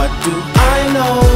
what do I know?